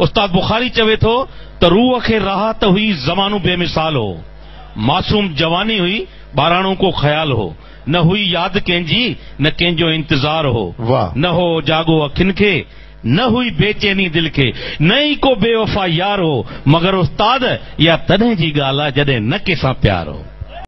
उस्ताद बुखारी चवे थो त रूह खे राहत हुई ज़मानो बेमिसाल हो। मासूम जवानी हुई ॿाराणो को ख्याल हो। न हुई यादि कंहिंजी न कंहिंजो इंतज़ार हो। वाह। न हो जागो अखियुनि खे न हुई बेचैनी दिल खे न ई को बेवफ़ा यार हो। मगर उस्ताद इहा तॾहिं जी ॻाल्हि आहे जॾहिं न कंहिंसां प्यार हो।